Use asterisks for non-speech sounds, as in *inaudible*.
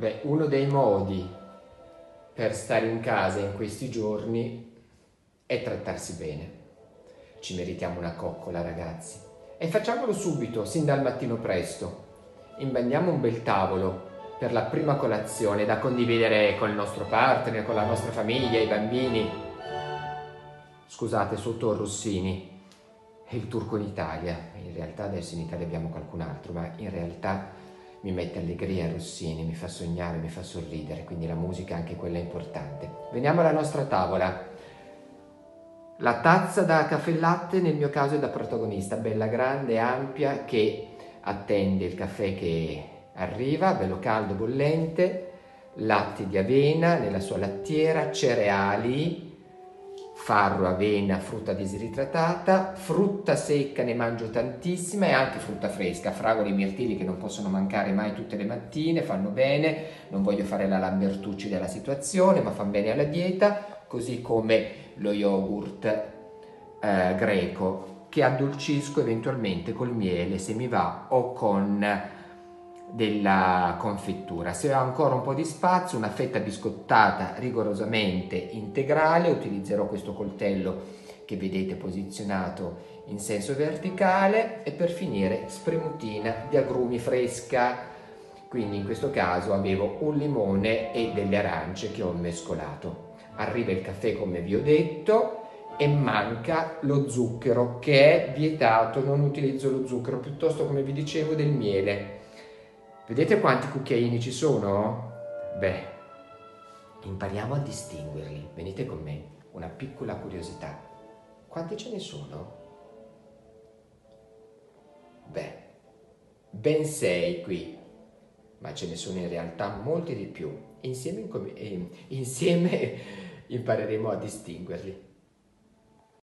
Beh, uno dei modi per stare in casa in questi giorni è trattarsi bene. Ci meritiamo una coccola, ragazzi. E facciamolo subito, sin dal mattino presto. Imbandiamo un bel tavolo per la prima colazione da condividere con il nostro partner, con la nostra famiglia, i bambini. Scusate, sotto Rossini è il turco in Italia. In realtà adesso in Italia abbiamo qualcun altro, ma in realtà mi mette allegria Rossini, mi fa sognare, mi fa sorridere, quindi la musica anche quella è importante. Veniamo alla nostra tavola. La tazza da caffè latte nel mio caso è da protagonista, bella grande, ampia, che attende il caffè che arriva, bello caldo, bollente, latte di avena nella sua lattiera, cereali, farro, avena, frutta disidratata, frutta secca ne mangio tantissima e anche frutta fresca, fragole e mirtilli che non possono mancare mai tutte le mattine, fanno bene, non voglio fare la Lambertucci della situazione, ma fanno bene alla dieta, così come lo yogurt eh, greco che addolcisco eventualmente col miele se mi va o con della confettura. Se ho ancora un po' di spazio, una fetta biscottata rigorosamente integrale, utilizzerò questo coltello che vedete posizionato in senso verticale e per finire spremutina di agrumi fresca. Quindi in questo caso avevo un limone e delle arance che ho mescolato. Arriva il caffè come vi ho detto e manca lo zucchero che è vietato, non utilizzo lo zucchero, piuttosto come vi dicevo del miele Vedete quanti cucchiaini ci sono? Beh, impariamo a distinguerli. Venite con me, una piccola curiosità. Quanti ce ne sono? Beh, ben sei qui, ma ce ne sono in realtà molti di più. Insieme, insieme *laughs* impareremo a distinguerli.